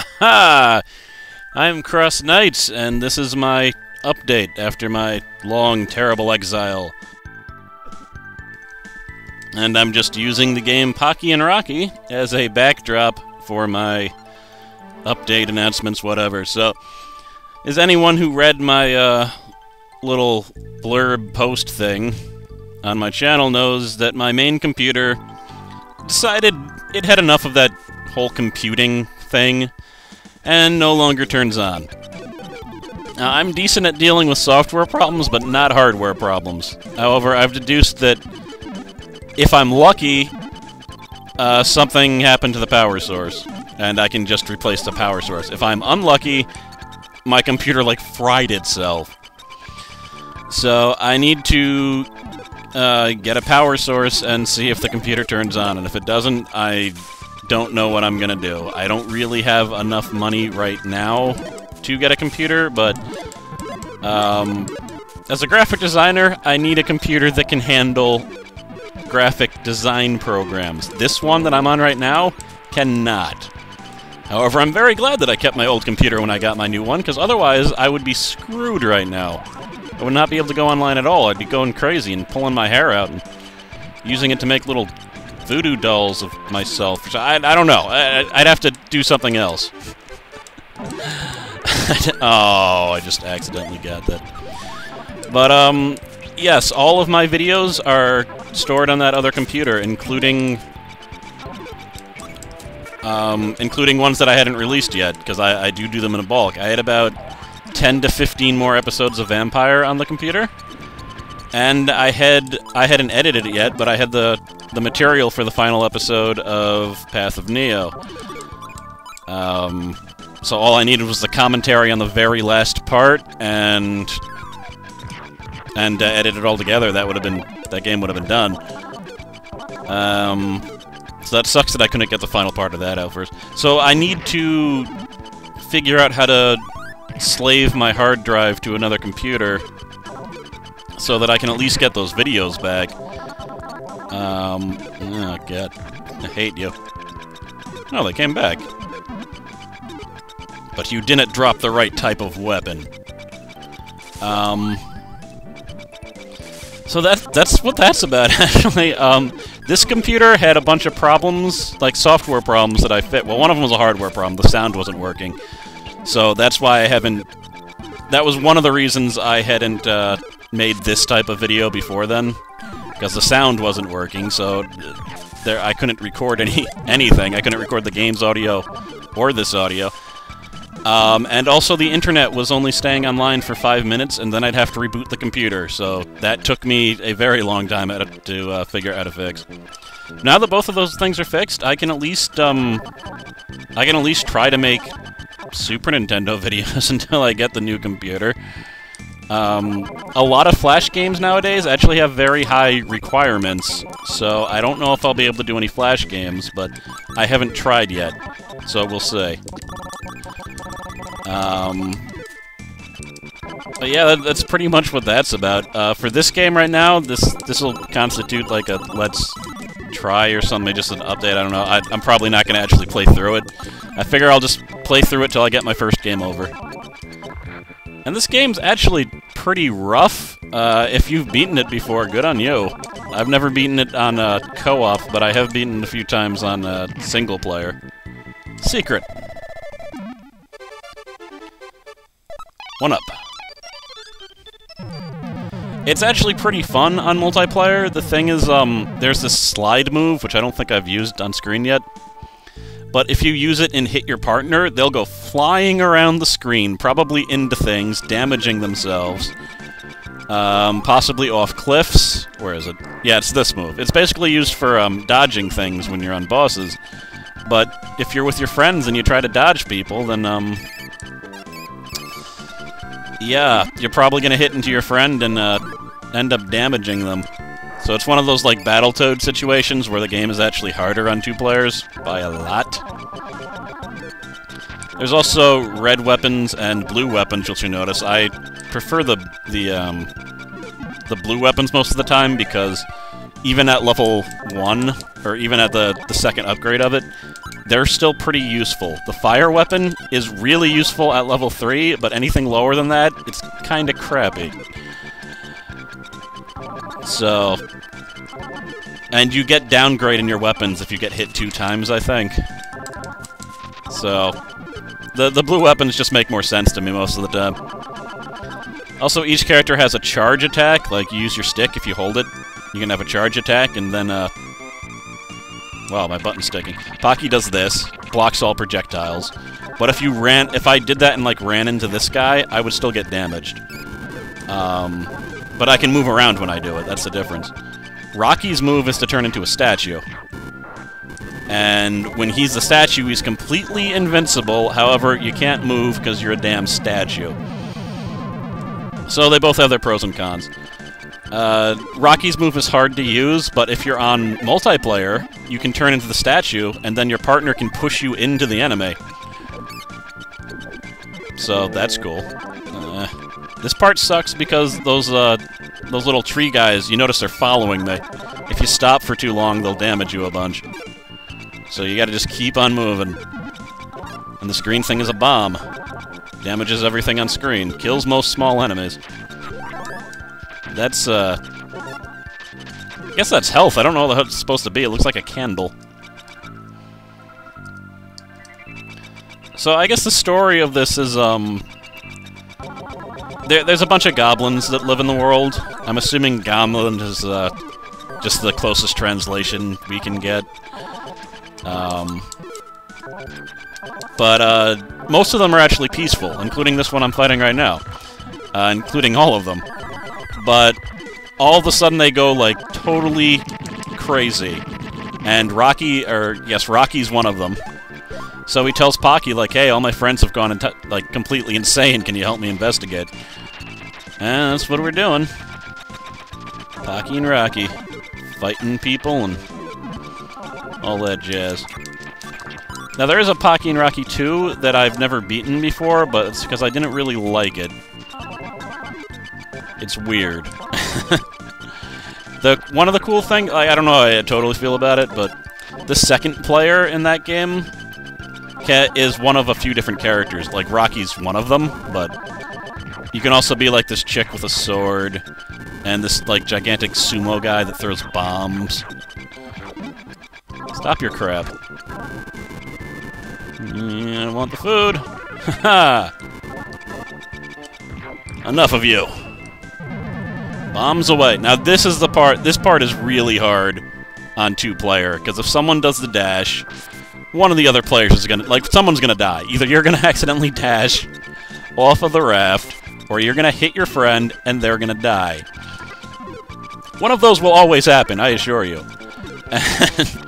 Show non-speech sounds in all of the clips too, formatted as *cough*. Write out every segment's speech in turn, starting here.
Ha! *laughs* I'm Cross Knights, and this is my update after my long, terrible exile. And I'm just using the game Pocky and Rocky as a backdrop for my update announcements, whatever. So, is anyone who read my uh, little blurb post thing on my channel knows that my main computer decided it had enough of that whole computing thing and no longer turns on. Now, I'm decent at dealing with software problems, but not hardware problems. However, I've deduced that if I'm lucky, uh, something happened to the power source, and I can just replace the power source. If I'm unlucky, my computer, like, fried itself. So, I need to uh, get a power source and see if the computer turns on, and if it doesn't, I don't know what I'm gonna do. I don't really have enough money right now to get a computer, but um, as a graphic designer, I need a computer that can handle graphic design programs. This one that I'm on right now cannot. However, I'm very glad that I kept my old computer when I got my new one, because otherwise I would be screwed right now. I would not be able to go online at all. I'd be going crazy and pulling my hair out and using it to make little voodoo dolls of myself. I, I don't know. I, I'd have to do something else. *laughs* oh, I just accidentally got that. But, um, yes, all of my videos are stored on that other computer, including... Um, including ones that I hadn't released yet, because I, I do do them in a bulk. I had about 10 to 15 more episodes of Vampire on the computer. And I had I hadn't edited it yet, but I had the the material for the final episode of Path of Neo. Um, so all I needed was the commentary on the very last part, and and uh, edit it all together. That would have been that game would have been done. Um, so that sucks that I couldn't get the final part of that out first. So I need to figure out how to slave my hard drive to another computer so that I can at least get those videos back. Um, oh god, I hate you. Oh, they came back. But you didn't drop the right type of weapon. Um, so that that's what that's about, *laughs* actually. Um, this computer had a bunch of problems, like software problems that I fit. Well, one of them was a hardware problem. The sound wasn't working. So that's why I haven't... That was one of the reasons I hadn't uh, made this type of video before then, because the sound wasn't working, so there I couldn't record any *laughs* anything. I couldn't record the game's audio or this audio. Um, and also the internet was only staying online for five minutes, and then I'd have to reboot the computer, so that took me a very long time to uh, figure out to fix. Now that both of those things are fixed, I can at least, um, I can at least try to make Super Nintendo *laughs* videos until I get the new computer. Um, a lot of Flash games nowadays actually have very high requirements, so I don't know if I'll be able to do any Flash games, but I haven't tried yet, so we'll see. Um, but yeah, that, that's pretty much what that's about. Uh, for this game right now, this this will constitute like a let's try or something, just an update. I don't know. I, I'm probably not going to actually play through it. I figure I'll just play through it till I get my first game over. And this game's actually pretty rough. Uh, if you've beaten it before, good on you. I've never beaten it on uh, co-op, but I have beaten it a few times on uh, single player. Secret. One up. It's actually pretty fun on multiplayer. The thing is, um, there's this slide move, which I don't think I've used on screen yet. But if you use it and hit your partner, they'll go flying around the screen, probably into things, damaging themselves. Um, possibly off cliffs. Where is it? Yeah, it's this move. It's basically used for um, dodging things when you're on bosses. But if you're with your friends and you try to dodge people, then, um... Yeah, you're probably gonna hit into your friend and, uh, end up damaging them. So it's one of those, like, Battletoad situations where the game is actually harder on two players by a lot. There's also red weapons and blue weapons, you'll notice. I prefer the, the, um, the blue weapons most of the time because even at level 1, or even at the, the second upgrade of it, they're still pretty useful. The fire weapon is really useful at level 3, but anything lower than that, it's kinda crappy. So... And you get downgrade in your weapons if you get hit two times, I think. So... The, the blue weapons just make more sense to me most of the time. Also, each character has a charge attack, like you use your stick if you hold it. You can have a charge attack, and then, uh... Wow, my button's sticking. Pocky does this, blocks all projectiles. But if you ran... If I did that and, like, ran into this guy, I would still get damaged. Um... But I can move around when I do it, that's the difference. Rocky's move is to turn into a statue. And when he's a statue, he's completely invincible. However, you can't move because you're a damn statue. So they both have their pros and cons. Uh, Rocky's move is hard to use, but if you're on multiplayer, you can turn into the statue, and then your partner can push you into the enemy. So that's cool. Uh, this part sucks because those uh, those little tree guys, you notice they're following me. If you stop for too long, they'll damage you a bunch. So you gotta just keep on moving. And this green thing is a bomb. Damages everything on screen. Kills most small enemies. That's, uh... I guess that's health. I don't know what it's supposed to be. It looks like a candle. So I guess the story of this is, um... There, there's a bunch of goblins that live in the world. I'm assuming goblin is, uh, just the closest translation we can get. Um... But, uh, most of them are actually peaceful, including this one I'm fighting right now. Uh, including all of them but all of a sudden they go, like, totally crazy. And Rocky, or, yes, Rocky's one of them. So he tells Pocky, like, hey, all my friends have gone, like, completely insane. Can you help me investigate? And that's what we're doing. Pocky and Rocky. Fighting people and all that jazz. Now, there is a Pocky and Rocky 2 that I've never beaten before, but it's because I didn't really like it. It's weird. *laughs* the One of the cool things, like, I don't know how I totally feel about it, but the second player in that game is one of a few different characters. Like, Rocky's one of them, but you can also be like this chick with a sword, and this, like, gigantic sumo guy that throws bombs. Stop your crap. I want the food. Enough of you. Bombs away. Now this is the part, this part is really hard on two-player, because if someone does the dash, one of the other players is gonna, like, someone's gonna die. Either you're gonna *laughs* accidentally dash off of the raft, or you're gonna hit your friend and they're gonna die. One of those will always happen, I assure you. *laughs* And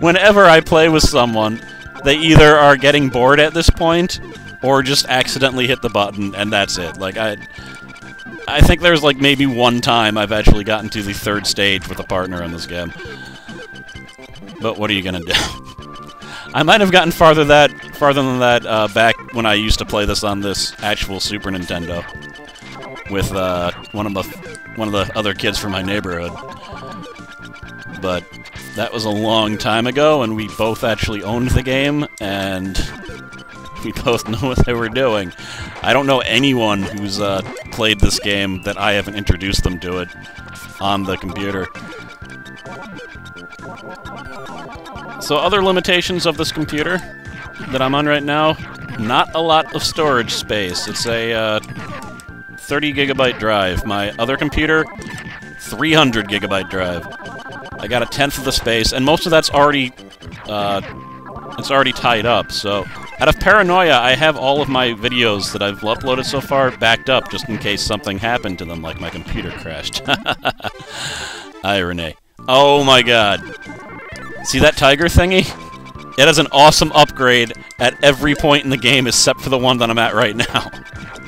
whenever I play with someone, they either are getting bored at this point, or just accidentally hit the button, and that's it. Like, I... I think there's like maybe one time I've actually gotten to the third stage with a partner in this game. But what are you gonna do? *laughs* I might have gotten farther that farther than that uh, back when I used to play this on this actual Super Nintendo with uh, one of the one of the other kids from my neighborhood. But that was a long time ago, and we both actually owned the game, and we both *laughs* know what they were doing. I don't know anyone who's uh, played this game that I haven't introduced them to it on the computer. So other limitations of this computer that I'm on right now, not a lot of storage space. It's a uh, 30 gigabyte drive. My other computer, 300 gigabyte drive. I got a tenth of the space, and most of that's already, uh, it's already tied up, so out of paranoia, I have all of my videos that I've uploaded so far backed up just in case something happened to them, like my computer crashed. *laughs* Hi, Renee. Oh my god. See that tiger thingy? It has an awesome upgrade at every point in the game except for the one that I'm at right now.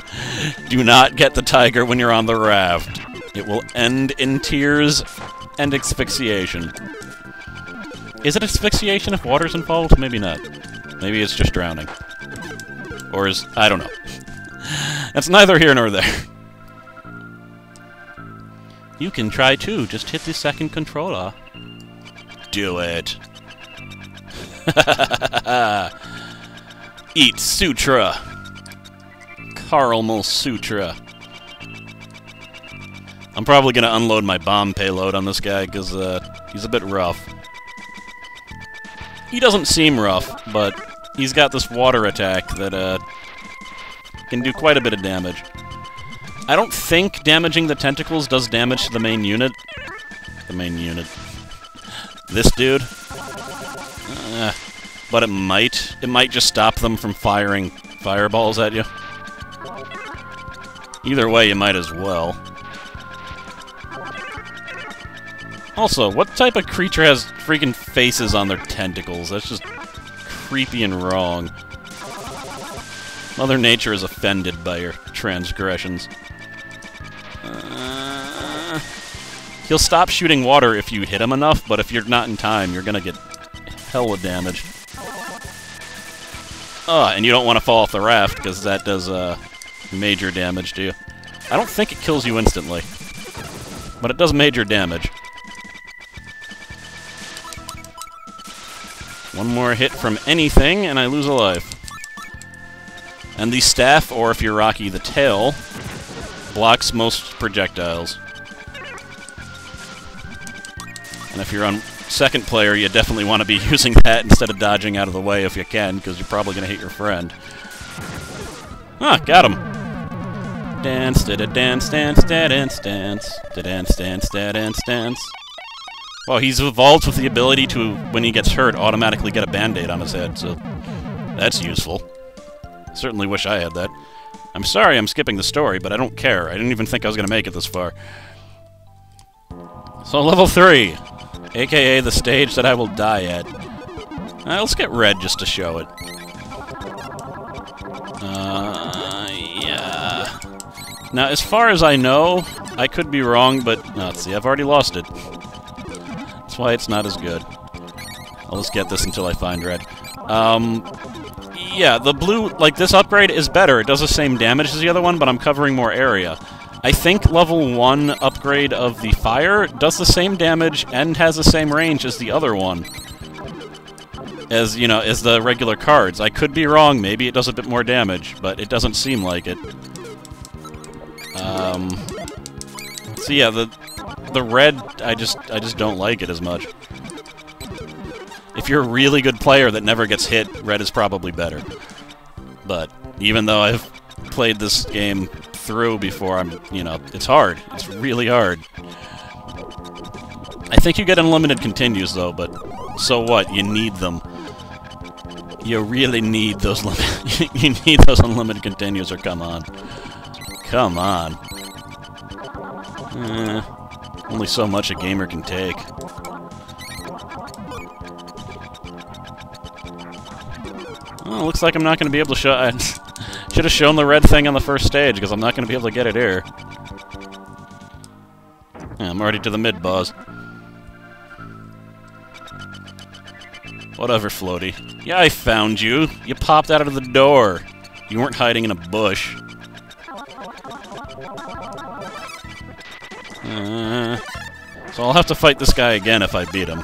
*laughs* Do not get the tiger when you're on the raft. It will end in tears and asphyxiation. Is it asphyxiation if water's involved? Maybe not. Maybe it's just drowning. Or is... I don't know. *laughs* That's neither here nor there. You can try too. Just hit the second controller. Do it. *laughs* Eat Sutra. Caramel Sutra. I'm probably going to unload my bomb payload on this guy because uh, he's a bit rough. He doesn't seem rough, but he's got this water attack that uh, can do quite a bit of damage. I don't think damaging the tentacles does damage to the main unit. The main unit. This dude. Uh, but it might. It might just stop them from firing fireballs at you. Either way, you might as well. Also, what type of creature has freaking faces on their tentacles? That's just creepy and wrong. Mother Nature is offended by your transgressions. Uh, he'll stop shooting water if you hit him enough, but if you're not in time, you're gonna get hella damage. Oh, and you don't want to fall off the raft, because that does uh, major damage to you. I don't think it kills you instantly, but it does major damage. One more hit from anything, and I lose a life. And the staff, or if you're Rocky, the tail, blocks most projectiles. And if you're on second player, you definitely want to be *laughs* using that instead of dodging out of the way if you can, because you're probably going to hit your friend. Ah, got him. Dance, da da dance, dance, da dance, dance, da dance, dance, da dance, dance. Well, he's evolved with the ability to, when he gets hurt, automatically get a band-aid on his head, so that's useful. Certainly wish I had that. I'm sorry I'm skipping the story, but I don't care. I didn't even think I was going to make it this far. So, level 3, aka the stage that I will die at. Uh, let's get red just to show it. Uh, yeah. Now, as far as I know, I could be wrong, but... No, see, I've already lost it. Why it's not as good. I'll just get this until I find red. Um, yeah, the blue, like, this upgrade is better. It does the same damage as the other one, but I'm covering more area. I think level 1 upgrade of the fire does the same damage and has the same range as the other one. As, you know, as the regular cards. I could be wrong, maybe it does a bit more damage, but it doesn't seem like it. Um, so yeah, the the red, I just I just don't like it as much. If you're a really good player that never gets hit, red is probably better. But even though I've played this game through before, I'm, you know, it's hard. It's really hard. I think you get unlimited continues, though, but so what? You need them. You really need those *laughs* you need those unlimited continues, or come on. Come on. Eh, only so much a gamer can take. Oh, well, looks like I'm not going to be able to show... I *laughs* should have shown the red thing on the first stage, because I'm not going to be able to get it here. Yeah, I'm already to the mid-boss. Whatever, Floaty. Yeah, I found you. You popped out of the door. You weren't hiding in a bush. Uh, so I'll have to fight this guy again if I beat him.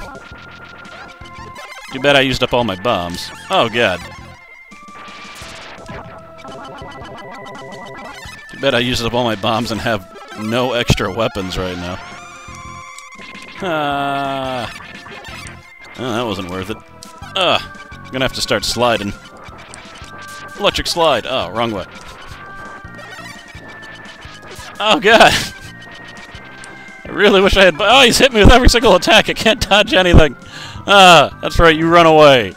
Too bad I used up all my bombs. Oh, God. Too bad I used up all my bombs and have no extra weapons right now. Ah. Oh, that wasn't worth it. Ah. I'm gonna have to start sliding. Electric slide. Oh, wrong way. Oh, God. Really wish I had... Oh, he's hit me with every single attack. I can't dodge anything. Ah, that's right. You run away.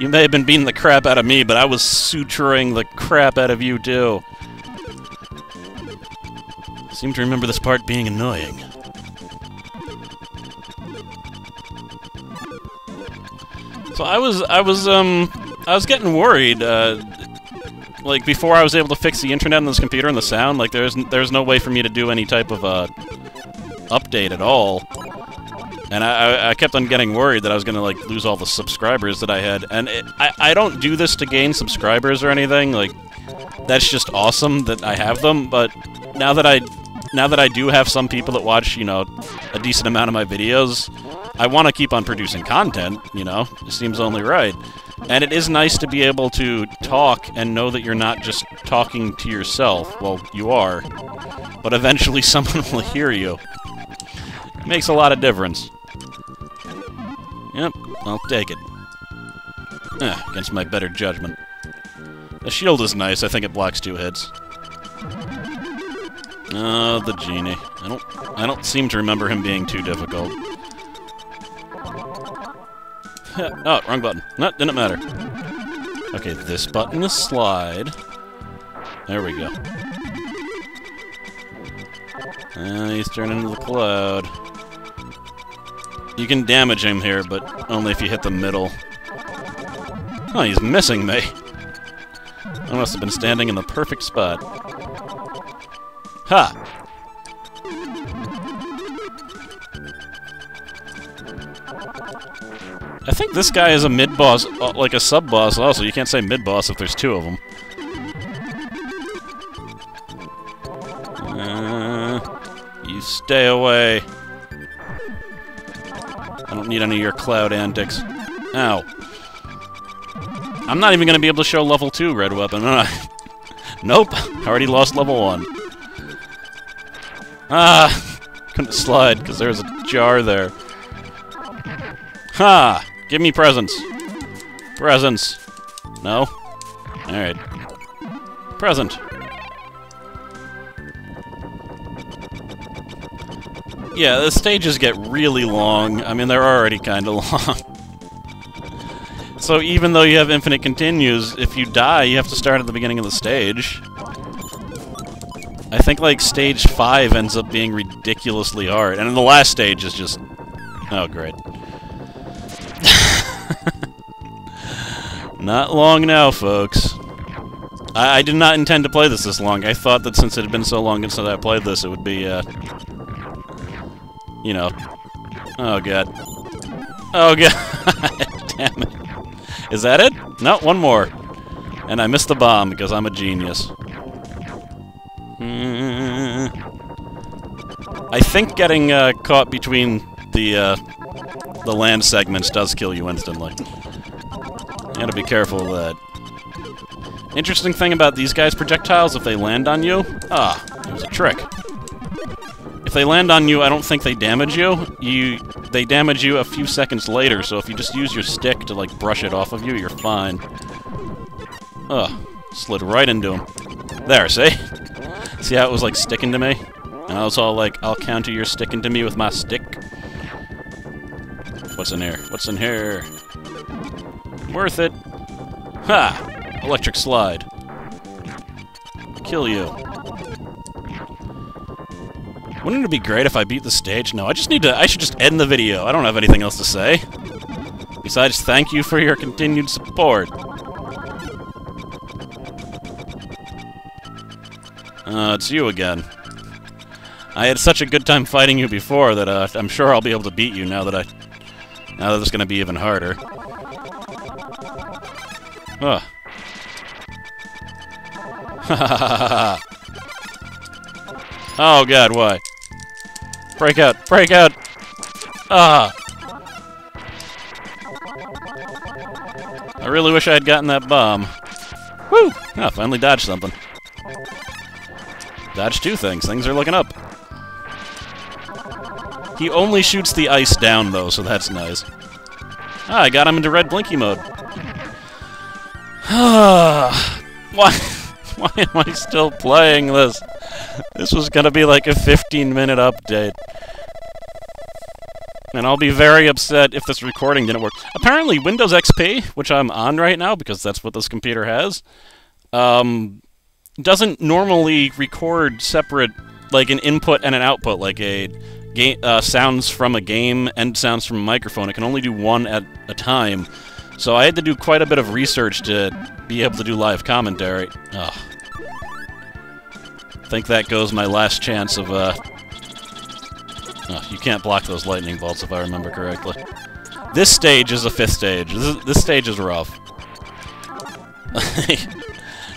You may have been beating the crap out of me, but I was suturing the crap out of you, too. I seem to remember this part being annoying. So I was, I was, um, I was getting worried, uh, like, before I was able to fix the internet on this computer and the sound, like, there's, there's no way for me to do any type of, uh, update at all. And I, I kept on getting worried that I was to, like, lose all the subscribers that I had. And it, I, I don't do this to gain subscribers or anything. Like, that's just awesome that I have them. But now that I now that I do have some people that watch, you know, a decent amount of my videos, I want to keep on producing content, you know? It seems only right. And it is nice to be able to talk and know that you're not just talking to yourself. Well, you are. But eventually *laughs* someone will hear you. It makes a lot of difference. Yep, I'll take it. Eh, against my better judgment. The shield is nice. I think it blocks two hits. Oh, the genie. I don't I don't seem to remember him being too difficult. *laughs* oh, wrong button. No, didn't matter. Okay, this button is slide. There we go. Uh, he's turning into the cloud. You can damage him here, but only if you hit the middle. Oh, he's missing me. I must have been standing in the perfect spot. Ha! I think this guy is a mid-boss, uh, like a sub-boss also. You can't say mid-boss if there's two of them. Uh, you stay away. I don't need any of your cloud antics. Ow. I'm not even going to be able to show level 2 red weapon, *laughs* nope, I already lost level 1. Ah, couldn't slide because there's a jar there. Ha! Give me presents. Presents. No? Alright. Present. Yeah, the stages get really long. I mean, they're already kind of *laughs* long. so even though you have infinite continues, if you die, you have to start at the beginning of the stage. I think, like, stage 5 ends up being ridiculously hard, and then the last stage is just... Oh, great. *laughs* Not long now, folks. I, I, did not intend to play this this long. I thought that since it had been so long since I played this, it would be, uh... You know... Oh, God. Oh, *laughs* God. Damn it. Is that it? No, one more. And I missed the bomb because I'm a genius. Mm. I think getting uh, caught between the uh, the land segments does kill you instantly. You gotta be careful of that. Interesting thing about these guys' projectiles, if they land on you... Ah, it was a trick. If they land on you, I don't think they damage you. You They damage you a few seconds later, so if you just use your stick to, like, brush it off of you, you're fine. Ugh, slid right into him. There, see? See how it was, like, sticking to me? And I was all like, I'll counter your sticking to me with my stick. What's in here? What's in here? Worth it. Ha! Electric slide. Kill you. Wouldn't it be great if I beat the stage? No, I just need to- I should just end the video. I don't have anything else to say. Besides, thank you for your continued support. Uh, it's you again. I had such a good time fighting you before that uh, I'm sure I'll be able to beat you now that I... Now that it's gonna be even harder. Ugh. *laughs* oh god, why? Break out! Break out! Ah! I really wish I had gotten that bomb. Woo! Ah, finally dodged something. Dodge two things. Things are looking up. He only shoots the ice down, though, so that's nice. Ah, I got him into red blinky mode. *sighs* why, *laughs* why am I still playing this? This was gonna be like a 15-minute update. And I'll be very upset if this recording didn't work. Apparently, Windows XP, which I'm on right now because that's what this computer has, um, doesn't normally record separate, like an input and an output, like a game uh, sounds from a game and sounds from a microphone. It can only do one at a time. So I had to do quite a bit of research to be able to do live commentary. Ugh. I think that goes my last chance of, uh... Oh, you can't block those lightning bolts if I remember correctly. This stage is a fifth stage. This, is, this stage is rough. *laughs*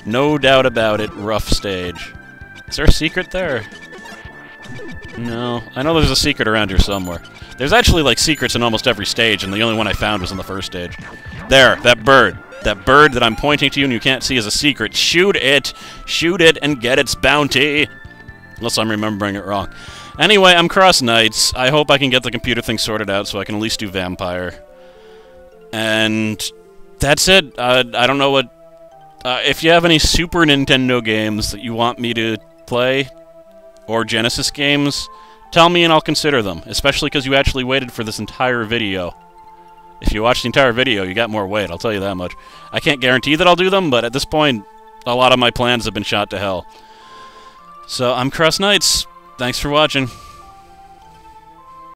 No doubt about it, rough stage. Is there a secret there? No. I know there's a secret around here somewhere. There's actually, like, secrets in almost every stage, and the only one I found was in the first stage. There, that bird. That bird that I'm pointing to you and you can't see is a secret. Shoot it! Shoot it and get its bounty! Unless I'm remembering it wrong. Anyway, I'm Cross Knights. I hope I can get the computer thing sorted out so I can at least do Vampire. And that's it. Uh, I don't know what... Uh, if you have any Super Nintendo games that you want me to play, or Genesis games, tell me and I'll consider them, especially because you actually waited for this entire video. If you watch the entire video, you got more weight, I'll tell you that much. I can't guarantee that I'll do them, but at this point, a lot of my plans have been shot to hell. So, I'm Cross Knights. Thanks for watching.